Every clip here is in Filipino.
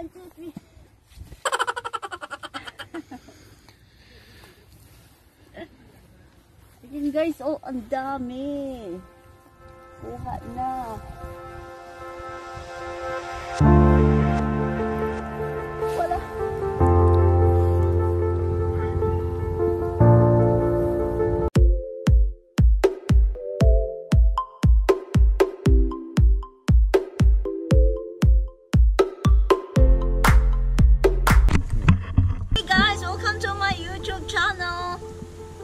One, two, three. Ayan guys, oh, ang dami. Kuha na. Channel.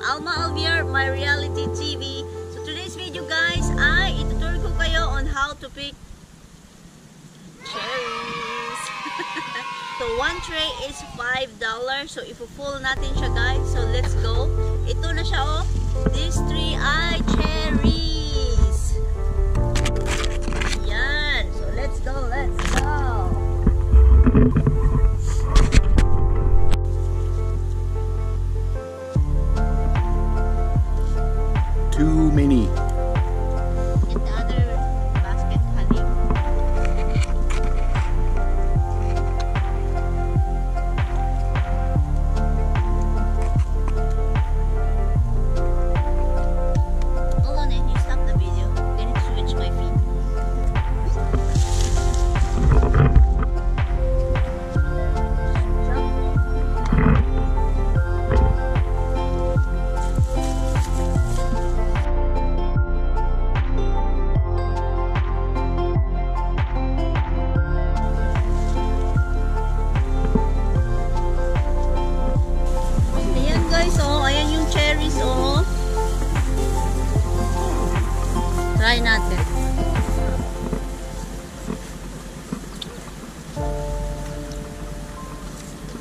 Alma Alvier, my reality TV. So today's video guys ay ituturo ko kayo on how to pick cherries. so one tray is $5. So ipo-full natin siya guys. So let's go. Ito na siya oh. These three ay cherries. Yan. So let's go, let's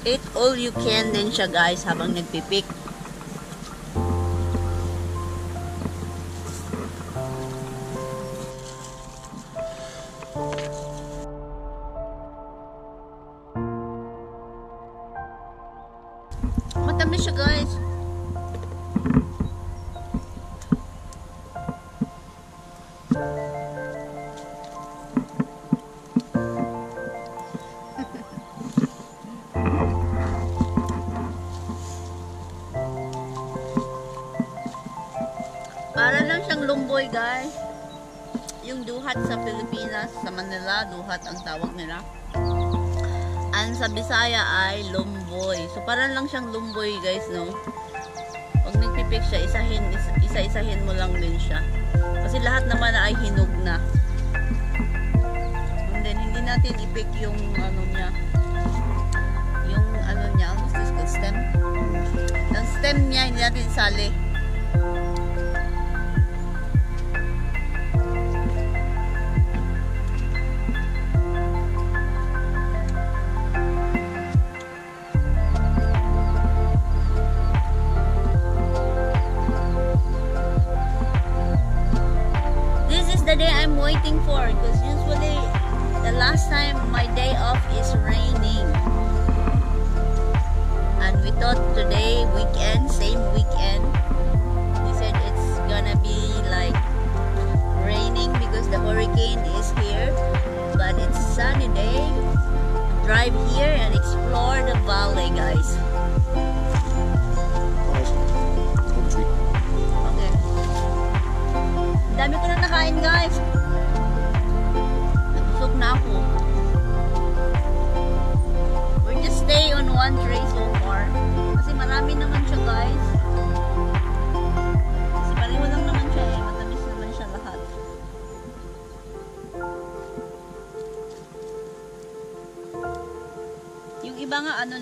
Eat all you can din siya guys habang nagpipik. Lumboy guys. Yung duhat sa Pilipinas, sa Manila, duhat ang tawag nila. Ang sa Bisaya ay lumboy. So parang lang siyang lumboy guys, no? Pag nagpipik siya, isahin, is- isa-isahin mo lang din siya. Kasi lahat naman ay hinog na. And then, hindi natin ipik yung ano niya. Yung ano niya, called? Stem? Yung stem niya, hindi natin isali. Waiting for because usually the last time my day off is raining. And we thought today weekend, same weekend. They said it's gonna be like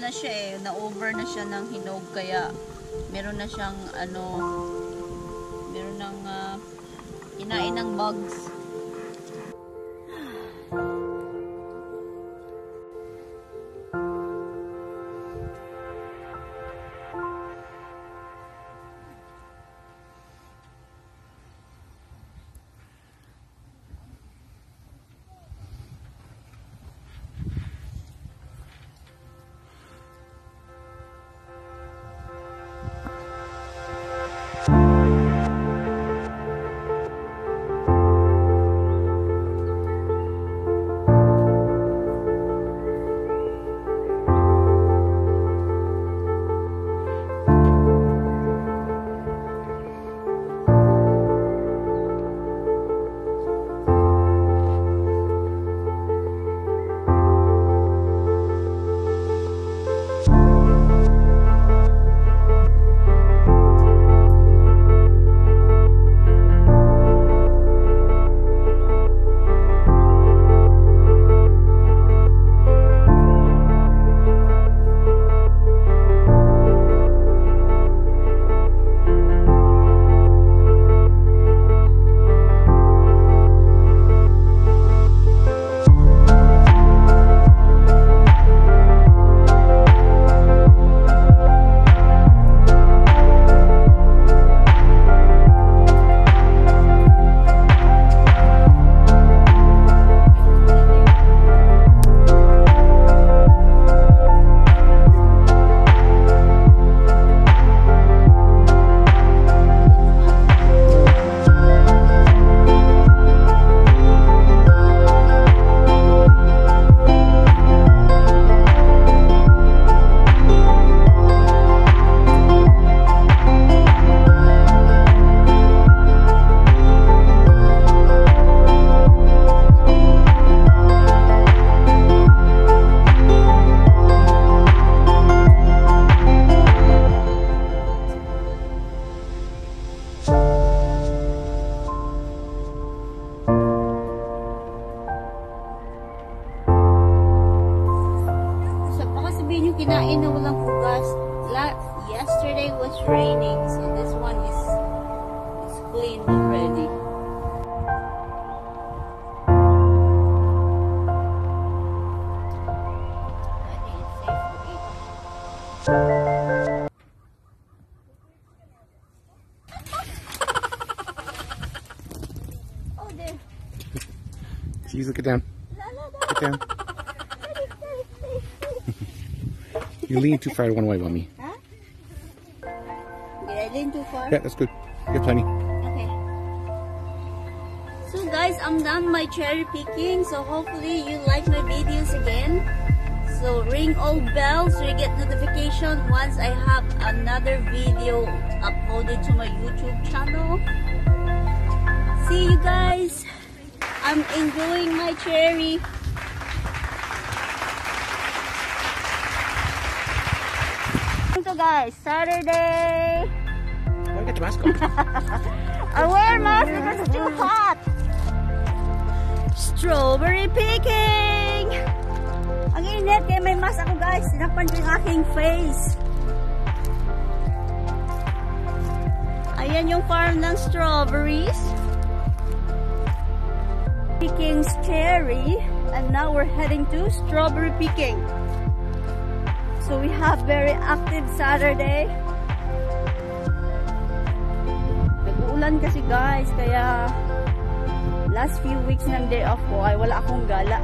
na siya eh, na-over na siya ng hinog kaya meron na siyang ano meron ng ah, kinain ng bugs. Look it down. Get down. You lean too far one way, mommy. Huh? Did I lean too far? Yeah, that's good. You got plenty. Okay. So guys, I'm done my cherry picking. So hopefully you like my videos again. So ring all bells so you get notification once I have another video uploaded to my YouTube channel. See you guys. I'm enjoying my cherry. So guys, Saturday. Why get your mask on? I wear mask because it's too hot. Strawberry picking! Ang init kaya may mask ako guys. Sinakpan ko yung aking face. Ayan yung farm ng strawberries. Picking's cherry. And now we're heading to strawberry picking. So we have very active Saturday. Nag-uulan kasi guys, kaya last few weeks ng day off ko ay wala akong gala.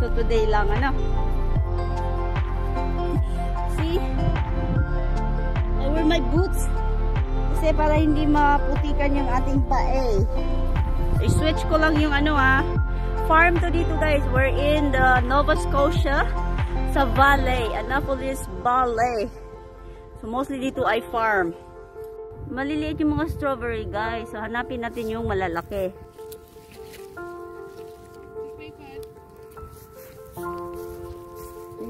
So today lang ano. See? I wear my boots. Kasi para hindi maputikan yung ating pae. I-switch ko lang yung ano ah. Farm to dito guys. We're in the Nova Scotia sa Valley. Annapolis Valley. So mostly dito ay farm. Maliliit yung mga strawberry guys. So hanapin natin yung malalaki.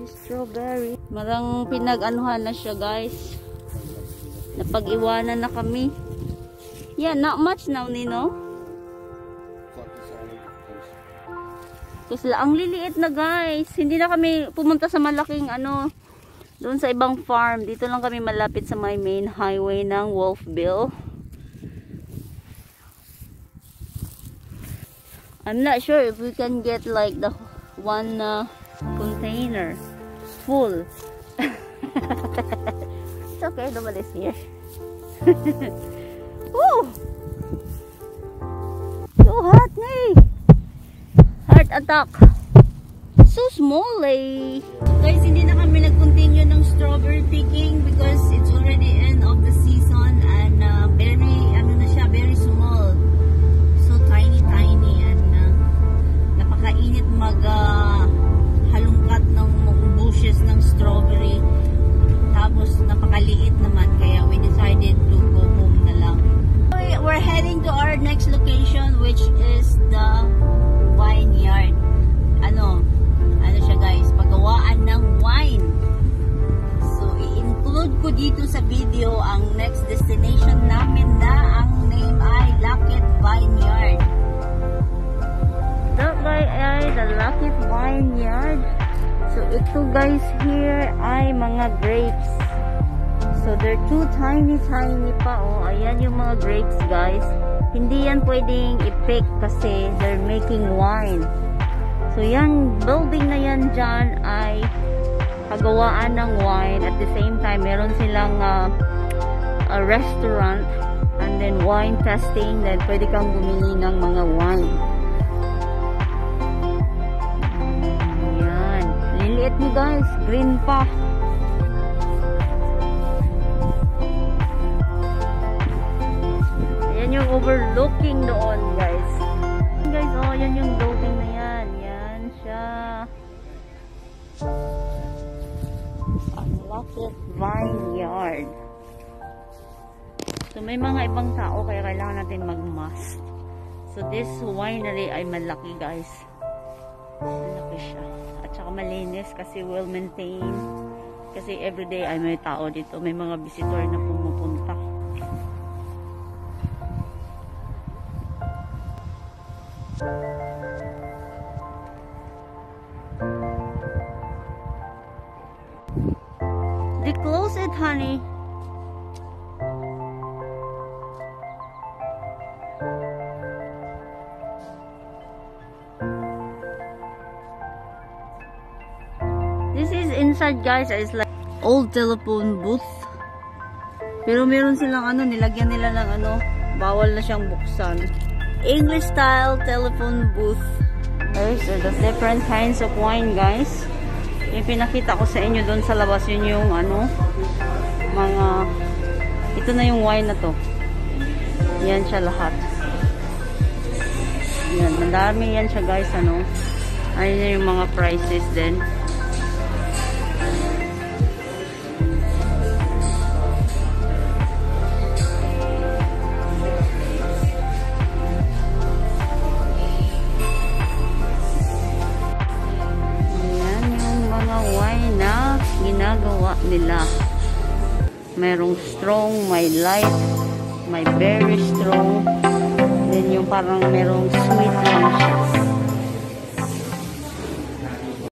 Strawberry. Marang pinag-anuhan na siya guys. Napag-iwanan na kami. Yeah, not much now, Nino. Kasi ang liliit na guys. Hindi na kami pumunta sa malaking ano, doon sa ibang farm. Dito lang kami malapit sa my main highway ng Wolfville. I'm not sure if we can get like the one uh, container full. it's okay, nobody's here. Woo! So hot, me! Attack. So small eh. Guys, hindi na kami nag-continue ng strawberry picking because it's already end of the season and uh, very, ano na siya, very small. So tiny, tiny and uh, napakainit mag uh, halungkat ng bushes ng strawberry. Tapos napakaliit naman kaya we decided to go home na lang. We're heading to our next location mga grapes. So, they're too tiny, tiny pa. Oh, ayan yung mga grapes, guys. Hindi yan pwedeng i-pick kasi they're making wine. So, yung building na yan dyan ay pagawaan ng wine. At the same time, meron silang uh, a restaurant and then wine testing. Then, pwede kang bumili ng mga wine. Ayan. Liliit mo guys. Green pa. Overlooking doon, guys. Guys, oh, yan yung building na yan. Yan siya. Unlocked Vineyard. So, may mga ibang tao kaya kailangan natin mag-must. So, this winery ay malaki, guys. Malaki siya. At saka malinis kasi well maintained. Kasi everyday ay may tao dito. May mga visitor na pumupunta. It, honey. This is inside guys. It's like old telephone booth. Pero meron silang ano, nilagyan nila ng ano, bawal na siyang buksan. English style telephone booth. So the different kinds of wine guys. Yung pinakita ko sa inyo doon sa labas, yun yung ano, mga, ito na yung wine na to. Yan siya lahat. Yan, madami yan siya guys, ano. Ayun yung mga prices din. Strong, may light, may very strong. Then yung parang merong sweet lang siya.